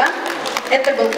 Спасибо. Это был